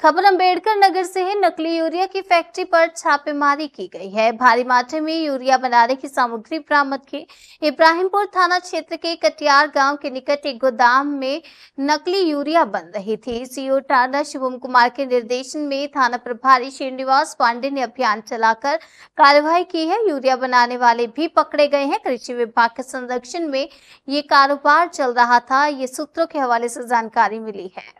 खबर अंबेडकर नगर से है, नकली यूरिया की फैक्ट्री पर छापेमारी की गई है। भारी मात्रा में यूरिया बनाने की सामग्री बरामद की। इब्राहिमपुर थाना क्षेत्र के कटियार गाँव के निकट एक गोदाम में नकली यूरिया बन रही थी। सीओ टाडा शिवम कुमार के निर्देशन में थाना प्रभारी श्रीनिवास पांडे ने अभियान चलाकर कार्रवाई की है। यूरिया बनाने वाले भी पकड़े गए हैं। कृषि विभाग के संरक्षण में ये कारोबार चल रहा था। ये सूत्रों के हवाले से जानकारी मिली है।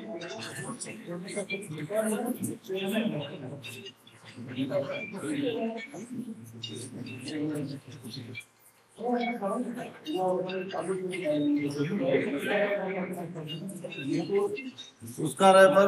उसका रैपर